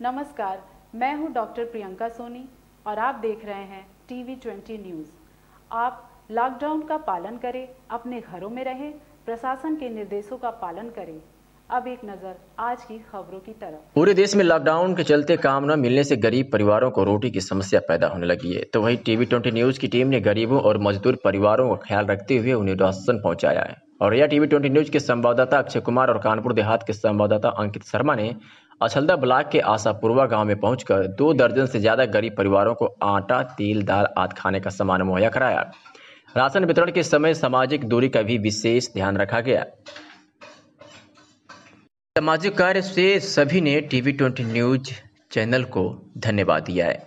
नमस्कार, मैं हूँ डॉक्टर प्रियंका सोनी और आप देख रहे हैं टीवी ट्वेंटी न्यूज़। आप लॉकडाउन का पालन करें, अपने घरों में रहें, प्रशासन के निर्देशों का पालन करें। अब एक नज़र आज की खबरों की तरफ़। पूरे देश में लॉकडाउन के चलते काम न मिलने से गरीब परिवारों को रोटी की समस्या पैदा होने लगी है। तो वहीं टीवी ट्वेंटी न्यूज़ की टीम ने गरीबों और मजदूर परिवारों का ख्याल रखते हुए उन्हें राशन पहुँचाया है। और यह टीवी ट्वेंटी न्यूज़ के संवाददाता अक्षय कुमार और कानपुर देहात के संवाददाता अंकित शर्मा ने अछलदा ब्लॉक के आशापुरवा गाँव में पहुंचकर दो दर्जन से ज़्यादा गरीब परिवारों को आटा, तेल, दाल आदि खाने का सामान मुहैया कराया। राशन वितरण के समय सामाजिक दूरी का भी विशेष ध्यान रखा गया। सामाजिक कार्य से सभी ने टीवी ट्वेंटी न्यूज़ चैनल को धन्यवाद दिया है।